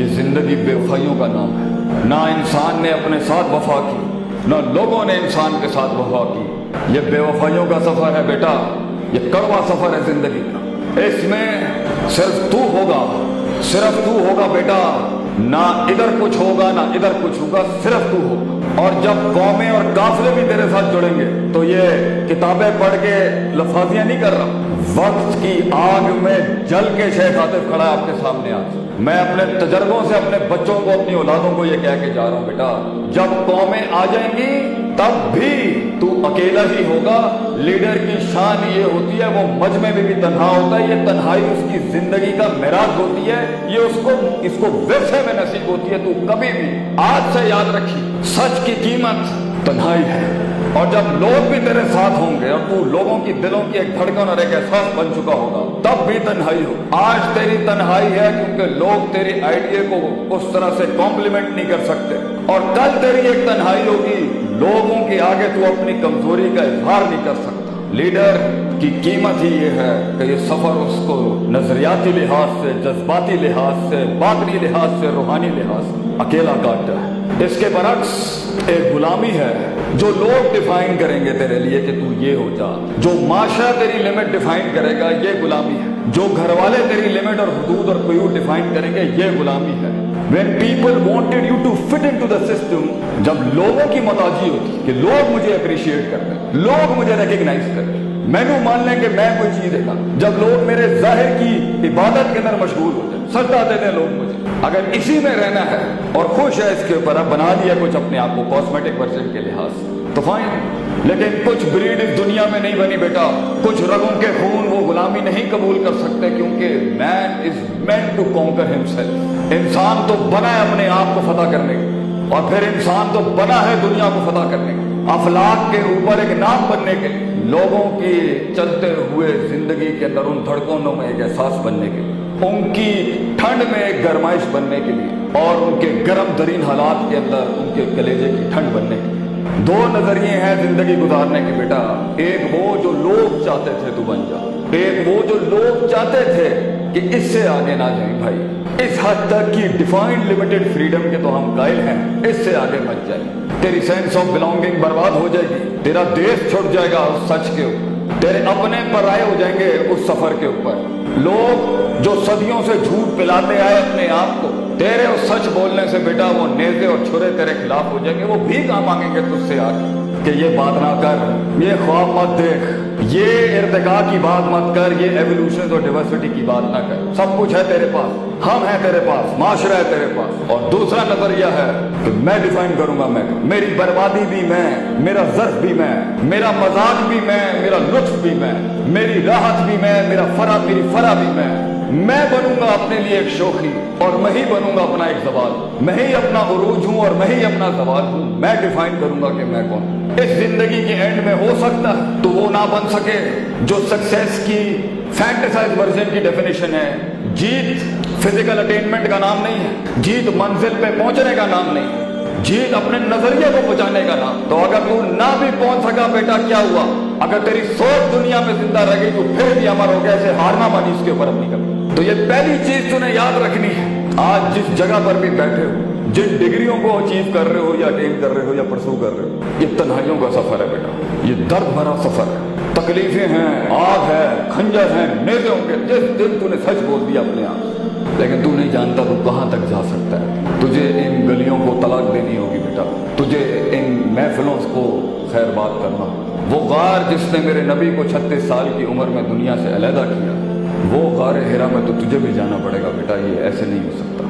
یہ زندگی بے وفائیوں کا نام ہے۔ نہ انسان نے اپنے ساتھ وفا کی، نہ لوگوں نے انسان کے ساتھ وفا کی۔ یہ بے وفائیوں کا سفر ہے بیٹا، یہ کڑوا سفر ہے زندگی کا۔ اس میں صرف تو ہوگا، صرف تو ہوگا بیٹا۔ نہ ادھر کچھ ہوگا، نہ ادھر کچھ ہوگا، صرف تو ہوگا۔ اور جب قومیں اور قافلے بھی تیرے ساتھ جڑیں گے، تو یہ کتابیں پڑھ کے لفاظیاں نہیں کر رہا۔ وقت کی آگ میں جل کے شیخ عاطف کھڑا ہے آپ کے سامنے آج۔ میں اپنے تجربوں سے اپنے بچوں کو، اپنی اولادوں کو یہ کہہ کے جا رہا ہوں، بیٹا، جب قومیں آ جائیں گی، تب بھی تو اکیلا ہی ہوگا۔ لیڈر کی شان یہ ہوتی ہے، وہ مجمع میں بھی تنہا ہوتا ہے۔ یہ تنہائی اس کی زندگی کا معراج ہوتی ہے۔ یہ اس کو اس کو ورثے میں نصیب ہوتی ہے۔ تو کبھی بھی آج سے یاد رکھی۔ سچ کی قیمت تنہائی ہے۔ اور جب لوگ بھی تیرے ساتھ ہوں گے اور تو لوگوں کی دلوں کی ایک دھڑکن اور ایک احساس بن چکا ہوگا۔ تب بھی تنہائی ہو۔ آج تیری تنہائی ہے کیونکہ لوگ تیری آئیڈیا کو اس طرح سے کمپلیمنٹ نہیں کر سکتے۔ اور کل تیری ایک تنہائی ہوگی۔ لوگوں کے آگے تو اپنی کمزوری کا اظہار نہیں کر سکتا۔ لیڈر کی قیمت ہی یہ ہے کہ یہ سفر اس کو نظریاتی لحاظ سے، جذباتی لحاظ سے، باطنی لحاظ سے، روحانی لحاظ سے اکیلا کاٹتا ہے۔ اس کے برعکس ایک غلامی ہے جو لوگ ڈیفائن کریں گے تیرے لیے کہ تو یہ ہو جا۔ جو معاشرہ تیری لمٹ ڈیفائن کرے گا، یہ غلامی ہے۔ جو گھر والے تیری لمٹ اور حدود اور قیود ڈیفائن کریں گے، یہ غلامی ہے۔ When people wanted you to fit into the system جب لوگوں کی متاجی ہوتی کہ لوگ مجھے اپریشیٹ کرتے لوگ مجھے ریکگنائز کرتے میں نو مان لیں کہ میں کوئی چیز ہے جب لوگ میرے ظاہر کی عبادت کے اندر مشغول ہو جائیں سجدہ دیتے ہیں لوگ مجھے۔ اگر اسی میں رہنا ہے اور خوش ہے اس کے اوپر، اب بنا لیا کچھ اپنے آپ کو کاسمیٹک ورژن کے لحاظ سے، تو فائن لیکن کچھ بریڈ اس دنیا میں نہیں بنی بیٹا۔ کچھ رگوں کے خون وہ غلامی نہیں قبول کر سکتے کیونکہ man is man to conquer himself انسان تو بنا ہے اپنے آپ کو فتح کرنے کے اور پھر انسان تو بنا ہے دنیا کو فتح کرنے کے افلاق کے اوپر ایک نام بننے کے لیے۔ لوگوں کی چلتے ہوئے زندگی کے اندر ان دھڑکنوں میں ایک احساس بننے کے لیے، ان کی ٹھنڈ میں ایک گرمائش بننے کے لیے، اور ان کے گرم ترین حالات کے اندر ان کے کلیجے کی ٹھنڈ بننے کے لیے۔ دو نظریے ہیں زندگی گزارنے کے بیٹا۔ ایک وہ جو لوگ چاہتے تھے تو بن جا۔ ایک وہ جو لوگ چاہتے تھے کہ اس سے آگے نہ جائیں۔ بھائی، اس حد تک کی ڈیفائنڈ لمیٹڈ فریڈم کے تو ہم قائل ہیں۔ اس سے آگے مت جائیں۔ تیری سینس آف بلونگنگ برباد ہو جائے گی۔ تیرا دیش چھوٹ جائے گا اس سچ کے اوپر۔ تیرے اپنے پر آئے ہو جائیں گے اس سفر کے اوپر۔ لوگ جو صدیوں سے جھوٹ پلاتے آئے اپنے آپ کو تیرے اور سچ بولنے سے بیٹا وہ نیزے اور چھرے تیرے خلاف ہو جائیں گے، وہ بھی کام مانگیں گے تجھ سے آگے۔ کہ یہ بات نہ کر، یہ خواب مت دیکھ۔ یہ ارتقا کی بات مت کر، یہ ایولیوشن اور ڈیورسٹی کی بات نہ کر۔ سب کچھ ہے تیرے پاس، ہم ہیں تیرے پاس، معاشرہ ہے تیرے پاس۔ اور دوسرا نظریہ ہے کہ میں ڈیفائن کروں گا میں۔ میری بربادی بھی میں، میرا ضرف بھی میں، میرا مزاق بھی میں، میرا لطف بھی میں، میری راحت بھی میں، میرا فرا میری فرا بھی میں۔ میں بنوں گا اپنے لیے ایک شوخی اور میں ہی بنوں گا اپنا ایک زوال۔ میں ہی اپنا عروج ہوں اور میں ہی اپنا زوال ہوں۔ میں ڈیفائن کروں گا کہ میں کون اس زندگی کے اینڈ میں ہو سکتا ہے تو وہ نہ بن سکے جو سکسیس کی فینٹیسائز ورژن کی ڈیفینیشن ہے۔ جیت فزیکل اٹینمنٹ کا نام نہیں ہے۔ جیت منزل پہ پہنچنے کا نام نہیں ہے۔ جیت اپنے نظریے کو پہنچانے کا نام۔ تو اگر تو نہ بھی پہنچ سکا بیٹا، کیا ہوا؟ اگر تیری سوچ دنیا میں زندہ رہ گئی تو پھر بھی امر ہو گیا اسے ہارنا مانی اس کے اوپر اپنی کبھی تو یہ پہلی چیز تمہیں یاد رکھنی ہے۔ آج جس جگہ پر بھی بیٹھے ہو، جن ڈگریوں کو اچیو کر رہے ہو یا اٹین کر رہے ہو یا پرسو کر رہے ہو، یہ تنہائیوں کا سفر ہے بیٹا۔ یہ درد بھرا سفر ہے۔ تکلیفیں ہیں، آگ ہے کھنجر ہیں، نیزے ہوں گے۔ جس دن تو نے سچ بول دیا اپنے آپ۔ لیکن تو نہیں جانتا تو کہاں تک جا سکتا ہے۔ تجھے ان گلیوں کو طلاق دینی ہوگی بیٹا۔ تجھے ان محفلوں کو خیر بات کرنا۔ وہ غار جس نے میرے نبی کو چھتیس سال کی عمر میں دنیا سے علیحدہ کیا۔ وہ غار ہیرا میں تو تجھے بھی جانا پڑے گا بیٹا، یہ ایسے نہیں ہو سکتا۔